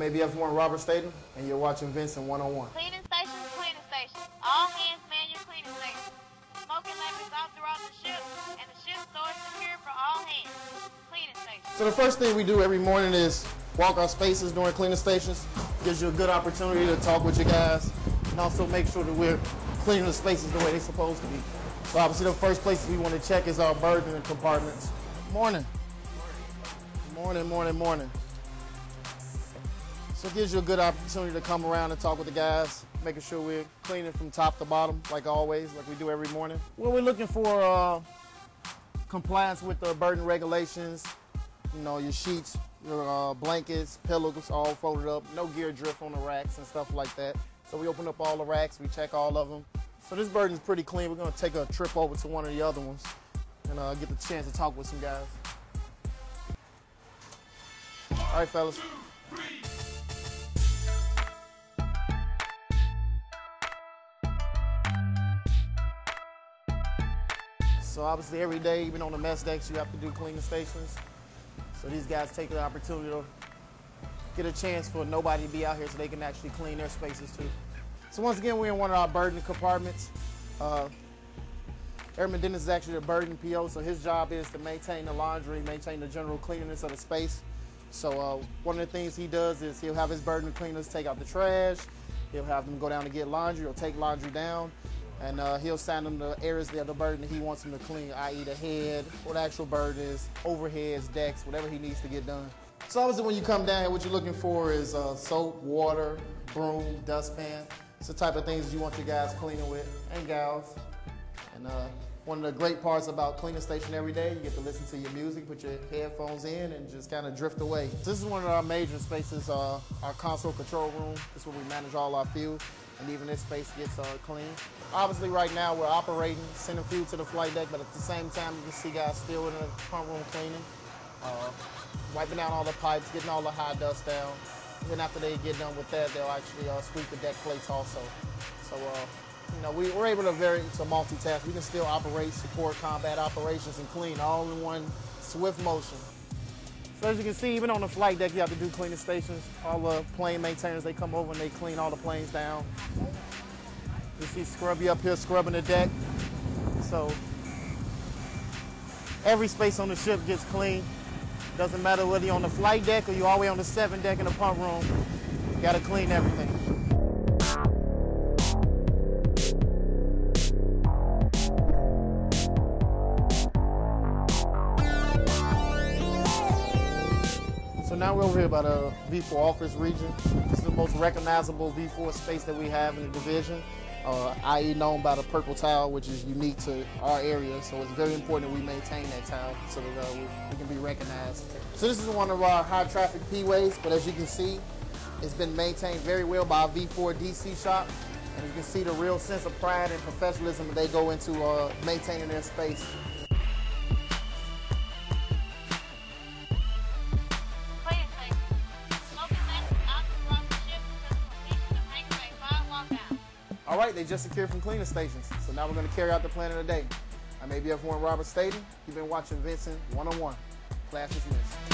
I'm ABF1 Robert Staten, and you're watching Vinson One on One. Cleaning stations, cleaning stations. All hands man your cleaning station. Smoking limits out throughout the ship, and the is secure for all hands. Cleaning stations. So the first thing we do every morning is walk our spaces during cleaning stations. Gives you a good opportunity to talk with your guys, and also make sure that we're cleaning the spaces the way they're supposed to be. So obviously the first places we want to check is our berthing compartments. Morning. Morning, morning, morning. So it gives you a good opportunity to come around and talk with the guys, making sure we're cleaning from top to bottom, like always, like we do every morning. Well, we're looking for uh, compliance with the berthing regulations, you know, your sheets, your uh, blankets, pillows all folded up, no gear drift on the racks and stuff like that. So we open up all the racks, we check all of them. So this berthing's pretty clean. We're gonna take a trip over to one of the other ones and uh, get the chance to talk with some guys. All right, fellas. So obviously every day, even on the mess decks, you have to do cleaning stations. So these guys take the opportunity to get a chance for nobody to be out here so they can actually clean their spaces too. So once again, we're in one of our berthing compartments. Uh, Airman Dennis is actually the berthing PO, so his job is to maintain the laundry, maintain the general cleanliness of the space. So uh, one of the things he does is he'll have his berthing cleaners take out the trash. He'll have them go down to get laundry or take laundry down. And uh, he'll send them the areas of the berthing that he wants them to clean, i.e. the head, what the actual berthing is, overheads, decks, whatever he needs to get done. So obviously when you come down here, what you're looking for is uh, soap, water, broom, dustpan. It's the type of things you want your guys cleaning with, and gals. And uh, one of the great parts about cleaning station every day, you get to listen to your music, put your headphones in, and just kind of drift away. This is one of our major spaces, uh, our console control room. This is where we manage all our fuel, and even this space gets uh, clean. Obviously, right now we're operating, sending fuel to the flight deck, but at the same time, you can see guys still in the pump room cleaning, uh, wiping out all the pipes, getting all the high dust down. Then after they get done with that, they'll actually uh, sweep the deck plates also. So, uh, you know, we, we're able to vary to multitask. We can still operate, support combat operations, and clean all in one swift motion. So as you can see, even on the flight deck, you have to do cleaning stations. All the plane maintainers, they come over and they clean all the planes down. You see Scrubby up here scrubbing the deck. So every space on the ship gets clean. Doesn't matter whether you're on the flight deck or you're all the way on the seven deck in the pump room. You gotta clean everything. Now we're over here by the V4 office region. This is the most recognizable V4 space that we have in the division, uh, i.e. known by the purple tile, which is unique to our area. So it's very important that we maintain that tile so that uh, we, we can be recognized. So this is one of our high traffic P-ways, but as you can see, it's been maintained very well by our V4 DC shop. And you can see the real sense of pride and professionalism that they go into uh, maintaining their space. All right, they just secured from cleaning stations. So now we're going to carry out the plan of the day. I'm ABF1 Robert Staten. You've been watching Vinson One on One. Class dismissed.